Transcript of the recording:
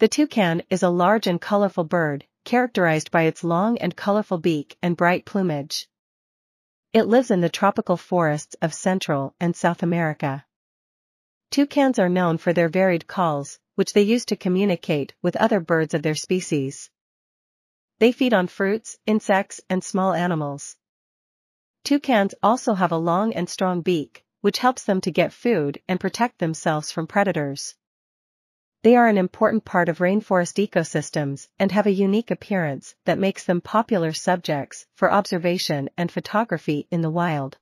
The toucan is a large and colorful bird, characterized by its long and colorful beak and bright plumage. It lives in the tropical forests of Central and South America. Toucans are known for their varied calls, which they use to communicate with other birds of their species. They feed on fruits, insects, and small animals. Toucans also have a long and strong beak, which helps them to get food and protect themselves from predators. They are an important part of rainforest ecosystems and have a unique appearance that makes them popular subjects for observation and photography in the wild.